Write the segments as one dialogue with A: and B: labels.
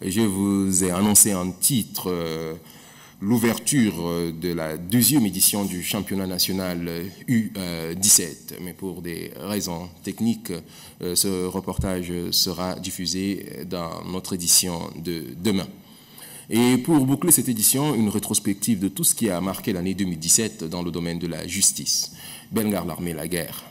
A: Je vous ai annoncé en titre euh, l'ouverture euh, de la deuxième édition du championnat national U17. Mais pour des raisons techniques, euh, ce reportage sera diffusé dans notre édition de demain. Et pour boucler cette édition, une rétrospective de tout ce qui a marqué l'année 2017 dans le domaine de la justice. Bengar l'armée, la guerre.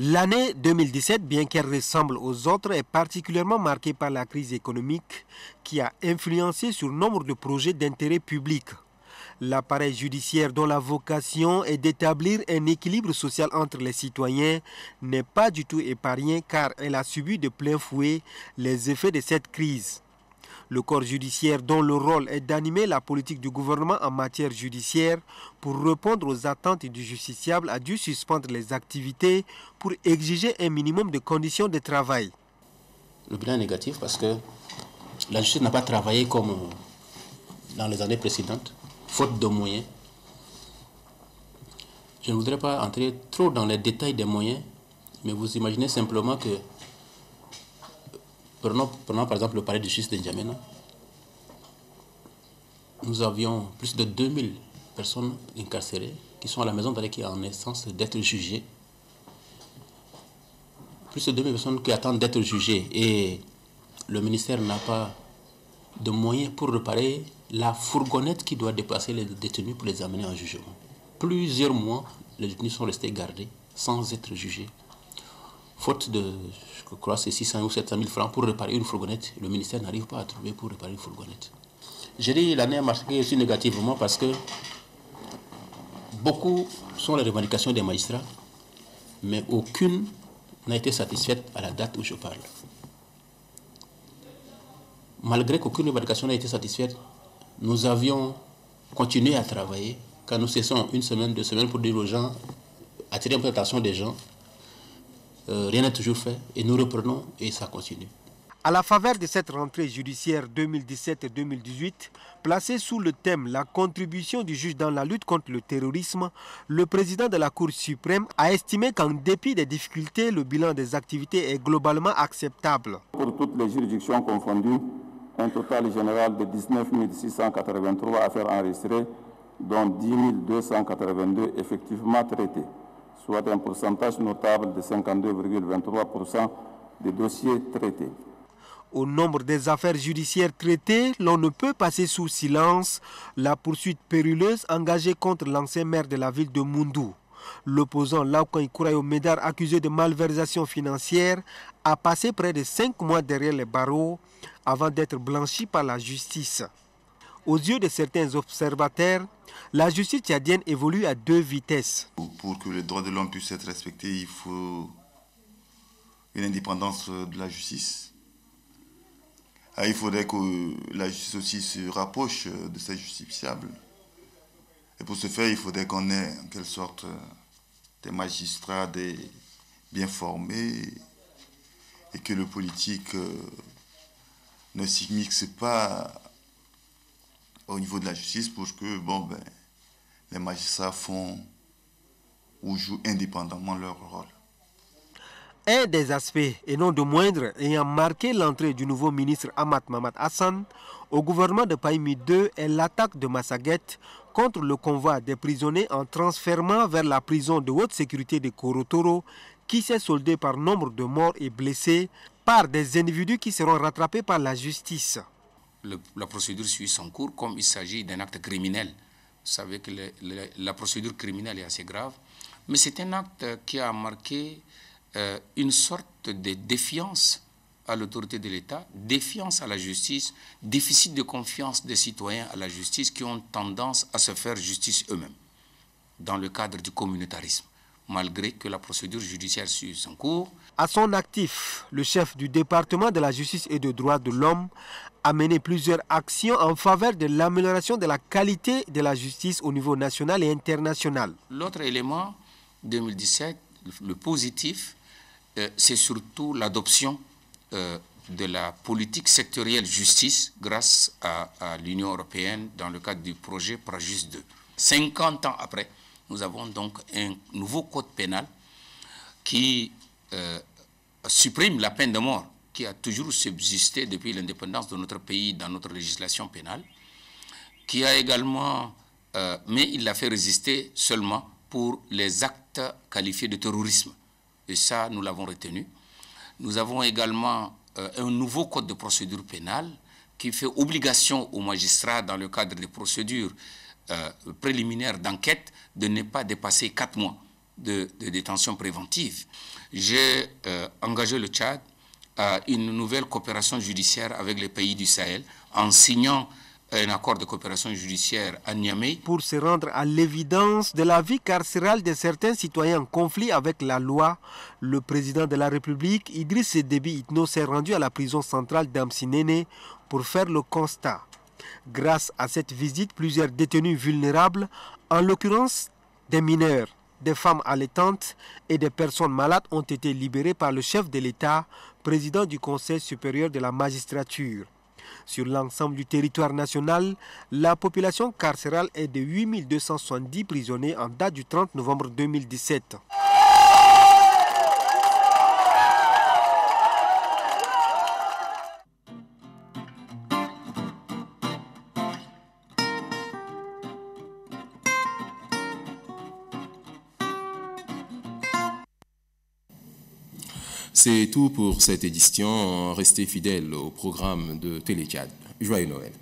B: L'année 2017, bien qu'elle ressemble aux autres, est particulièrement marquée par la crise économique qui a influencé sur nombre de projets d'intérêt public. L'appareil judiciaire dont la vocation est d'établir un équilibre social entre les citoyens n'est pas du tout épargné car elle a subi de plein fouet les effets de cette crise. Le corps judiciaire dont le rôle est d'animer la politique du gouvernement en matière judiciaire pour répondre aux attentes du justiciable a dû suspendre les activités pour exiger un minimum de conditions de travail.
C: Le bilan est négatif parce que la justice n'a pas travaillé comme dans les années précédentes, faute de moyens. Je ne voudrais pas entrer trop dans les détails des moyens, mais vous imaginez simplement que Prenons, par exemple le palais de justice de N'Djamena. Nous avions plus de 2000 personnes incarcérées qui sont à la maison d'arrêt qui en essence d'être jugées. Plus de 2000 personnes qui attendent d'être jugées et le ministère n'a pas de moyens pour réparer la fourgonnette qui doit déplacer les détenus pour les amener en jugement. Plusieurs mois, les détenus sont restés gardés sans être jugés faute de, je crois, c'est 600 ou 700 000 francs pour réparer une fourgonnette. Le ministère n'arrive pas à trouver pour réparer une fourgonnette. J'ai dit l'année a marqué aussi négativement parce que beaucoup sont les revendications des magistrats, mais aucune n'a été satisfaite à la date où je parle. Malgré qu'aucune revendication n'a été satisfaite, nous avions continué à travailler. Quand nous cessons une semaine, deux semaines pour dire aux gens, attirer un peu l'attention des gens, euh, rien n'est toujours fait et nous reprenons et ça continue.
B: À la faveur de cette rentrée judiciaire 2017-2018, placée sous le thème La contribution du juge dans la lutte contre le terrorisme, le président de la Cour suprême a estimé qu'en dépit des difficultés, le bilan des activités est globalement acceptable.
D: Pour toutes les juridictions confondues, un total général de 19 683 affaires enregistrées, dont 10 282 effectivement traitées soit un pourcentage notable de 52,23% des dossiers traités.
B: Au nombre des affaires judiciaires traitées, l'on ne peut passer sous silence la poursuite périlleuse engagée contre l'ancien maire de la ville de Mundou. L'opposant Laukan Kourayo Médar, accusé de malversation financière, a passé près de cinq mois derrière les barreaux avant d'être blanchi par la justice. Aux yeux de certains observateurs, la justice tchadienne évolue à deux vitesses.
E: Pour que les droits de l'homme puissent être respectés, il faut une indépendance de la justice. Ah, il faudrait que la justice aussi se rapproche de ses justiciables. Et pour ce faire, il faudrait qu'on ait en quelque sorte des magistrats bien formés et que le politique euh, ne s'y mixe pas au niveau de la justice pour que bon, ben, les magistrats font ou jouent indépendamment leur rôle.
B: Un des aspects, et non de moindre, ayant marqué l'entrée du nouveau ministre Ahmad Mamad Hassan au gouvernement de Païmi II est l'attaque de Massaguet contre le convoi des prisonniers en transférant vers la prison de haute sécurité de Korotoro qui s'est soldée par nombre de morts et blessés par des individus qui seront rattrapés par la justice
F: la procédure suit son cours comme il s'agit d'un acte criminel. Vous savez que la procédure criminelle est assez grave. Mais c'est un acte qui a marqué euh, une sorte de défiance à l'autorité de l'État, défiance à la justice, déficit de confiance des citoyens à la justice qui ont tendance à se faire justice eux-mêmes dans le cadre du communautarisme malgré que la procédure judiciaire suit son cours.
B: À son actif, le chef du département de la justice et des droits de l'homme a mené plusieurs actions en faveur de l'amélioration de la qualité de la justice au niveau national et international.
F: L'autre élément 2017, le positif, euh, c'est surtout l'adoption euh, de la politique sectorielle justice grâce à, l'Union européenne dans le cadre du projet Prajus 2. 50 ans après, nous avons donc un nouveau code pénal qui euh, supprime la peine de mort qui a toujours subsisté depuis l'indépendance de notre pays dans notre législation pénale, qui a également, euh, mais il l'a fait résister seulement pour les actes qualifiés de terrorisme. Et ça, nous l'avons retenu. Nous avons également euh, un nouveau code de procédure pénale qui fait obligation aux magistrats, dans le cadre des procédures euh, préliminaires d'enquête, de ne pas dépasser quatre mois de, détention préventive. J'ai engagé le Tchad à une nouvelle coopération judiciaire avec les pays du Sahel en signant un accord de coopération judiciaire à Niamey.
B: Pour se rendre à l'évidence de la vie carcérale de certains citoyens en conflit avec la loi, le président de la République, Idriss Déby Itno, s'est rendu à la prison centrale d'Amsinene pour faire le constat. Grâce à cette visite, plusieurs détenus vulnérables, en l'occurrence des mineurs, des femmes allaitantes et des personnes malades, ont été libérés par le chef de l'État, président du Conseil supérieur de la magistrature. Sur l'ensemble du territoire national, la population carcérale est de 8270 prisonniers en date du 30 novembre 2017.
A: C'est tout pour cette édition. Restez fidèles au programme de Télécad. Joyeux Noël.